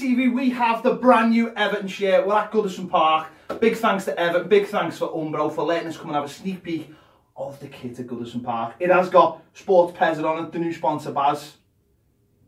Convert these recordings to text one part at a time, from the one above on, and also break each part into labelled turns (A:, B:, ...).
A: TV, we have the brand new Everton shirt. We're at Goodison Park. Big thanks to Everton, big thanks for Umbro for letting us come and have a sneak peek of the kit at Goodison Park. It has got SportsPesa on it, the new sponsor Baz.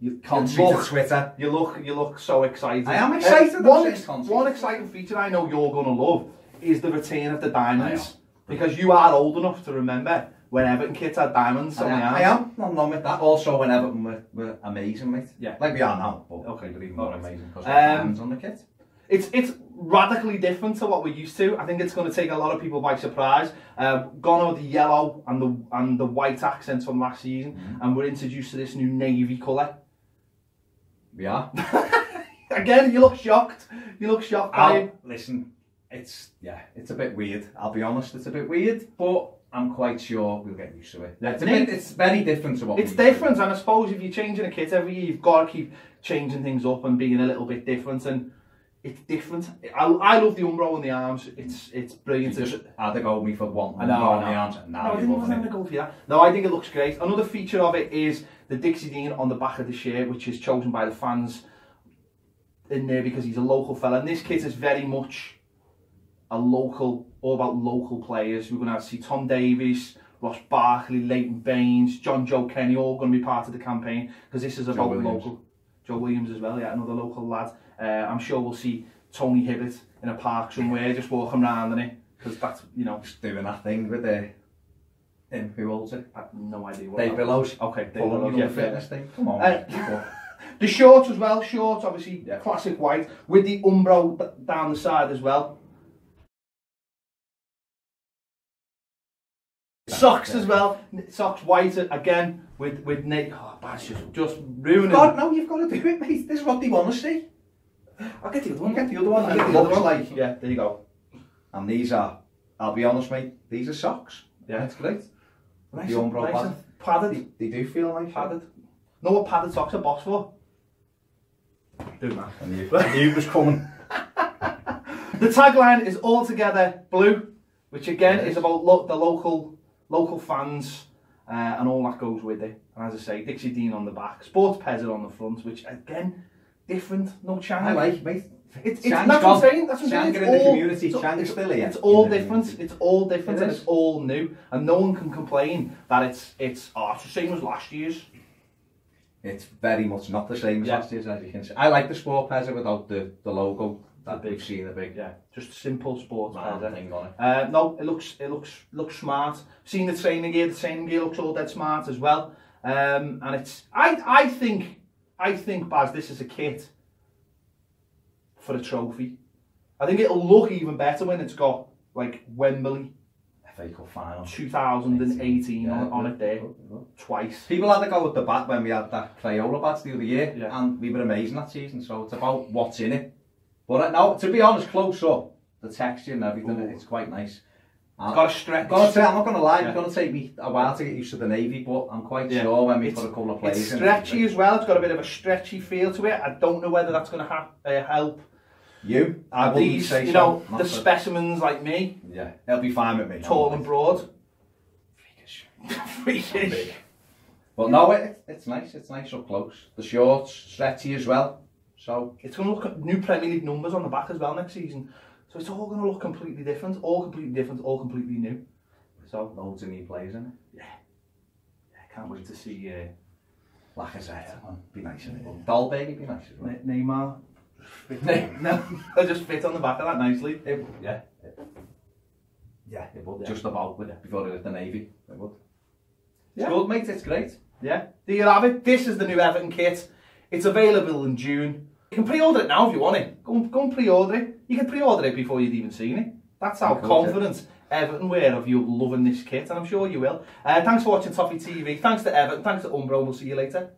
A: You
B: Country to Twitter.
A: You look, you look so excited.
B: I am excited,
A: Uh, one, ex- one exciting feature I know you're going to love is the return of the diamonds. Because you are old enough to remember when Everton kits had diamonds
B: I
A: on
B: am,
A: the
B: I am. I'm not with that. Also, when Everton were, were amazing, mate.
A: Yeah.
B: Like we are now, but
A: Okay.
B: were even more amazing because
A: Um,
B: hands on the kit.
A: It's it's radically different to what we're used to. I think it's going to take a lot of people by surprise. Um, gone with the yellow and the and the white accents from last season,
B: Mm-hmm.
A: and we're introduced to this new navy colour.
B: We are.
A: Again, you look shocked. You look shocked by
B: I'll,
A: it.
B: listen, it's yeah, it's a bit weird. I'll be honest, it's a bit weird, but I'm quite sure we'll get used to it. It's a bit, it's very different to what
A: It's
B: to.
A: different, and I suppose if you're changing a kit every year, you've got to keep changing things up and being a little bit different. And it's different. I, I love the Umbro and the arms. It's it's
B: You
A: brilliant.
B: just had to go with me for one.
A: I know,
B: on
A: I
B: the arms.
A: No, I
B: Now
A: didn't even
B: it.
A: go for that. No, I think it looks great. Another feature of it is the Dixie Dean on the back of the shirt, which is chosen by the fans in there because he's a local fella. And this kit is very much a local, all about local players. We're going to see Tom Davies, Ross Barkley, Leighton Baines, Jonjoe Kenny, all going to be part of the campaign because this is about local. Joe Williams as well, yeah, another local lad. Uh, I'm sure we'll see Tony Hibbert in a park somewhere just walking around in it because that's, you know,
B: Just doing that thing with the. Him, who holds it?
A: I have no idea what
B: Dave Billows.
A: Okay, Dave Billows, yeah,
B: fitness thing. Come on.
A: Uh. The shorts as well, shorts obviously
B: Yeah.
A: classic white with the umbro down the side as well. Socks as well, socks white again with with Nate. Oh, that's just just ruining.
B: God, no, you've got to do it, mate. This is what they want to see.
A: I'll get the other one.
B: get the other one.
A: I'll get
B: it
A: the other
B: looks
A: one.
B: like.
A: Yeah, there you go.
B: And these are, I'll be honest, mate, these are socks.
A: Yeah.
B: That's great.
A: Nice,
B: The umbro
A: nice
B: pad.
A: padded,
B: They, they do feel nice.
A: padded. Know what padded socks are boss for? Do that.
B: I knew, I knew it was coming.
A: The tagline is all together blue, which again
B: Yes.
A: is about lo- the local local fans uh, and all that goes with it. And as I say, Dixie Dean on the back, SportsPesa on the front, which again different, no Chang.
B: I like, mate.
A: It's, it's that's what I'm saying. That's what I'm saying.
B: in
A: It's
B: the community.
A: it's-
B: Chang is
A: it's-
B: still here.
A: It's all different. It's all different,
B: It
A: and it's all new, and no one can complain that it's it's oh, it's the same as last year's.
B: It's very much not the same as
A: Yeah.
B: last year's, as you can see. I like the SportPesa without the, the logo that
A: big-
B: seen, the big
A: Yeah, just simple sports
B: man thing on it.
A: Uh, no, it looks it looks looks smart. Seen the training gear. The training gear looks all dead smart as well. Um, and it's I I think I think Baz, this is a kit for a trophy. I think it'll look even better when it's got like Wembley
B: FA Cup final.
A: 2018 on,
B: Yeah,
A: on
B: good,
A: it there twice.
B: People had to go with the bat when we had that Crayola bat the other year,
A: Yeah.
B: and we were amazing that season. So it's about what's in it. But uh, now, to be honest, close up, the texture and everything,
A: Ooh.
B: it's quite nice.
A: It's got a stretch.
B: I'm gonna say, I'm not going to lie,
A: Yeah.
B: it's going to take me a while to get used to the navy, but I'm quite
A: Yeah.
B: sure when we
A: It's-
B: put a couple of players
A: It's
B: in.
A: stretchy as well. It's got a bit of a stretchy feel to it. I don't know whether that's going to ha- uh, help
B: You? I wouldn't
A: these,
B: say
A: you know, the specimens like me,
B: Yeah, it'll be fine with me.
A: tall and broad.
B: Freakish.
A: Freakish.
B: But no, it, it's nice. It's nice up close. The shorts, stretchy as well. So
A: It's going to look new Premier League numbers on the back as well next season. So it's all going to look completely different, all completely different, all completely new. So
B: loads of new players in it.
A: I can't wait to see uh,
B: Lacazette, man, be nice. Dolberg would be nice as well.
A: Ne- Neymar. No, they'll just fit on the back of that nicely.
B: It, yeah. It, yeah, it would.
A: Yeah.
B: Just about with it before it hit the navy. It would. It's
A: Yeah.
B: good, mate. It's great.
A: Yeah, there you have it. This is the new Everton kit. It's available in June. You can pre-order it now if you want it. Go, go and pre-order it. You can pre-order it before you've even seen it. That's how
B: yeah.
A: confident Everton were of you loving this kit, and I'm sure you will. Uh, thanks for watching Toffee TV. Thanks to Everton. Thanks to Umbro. We'll see you later.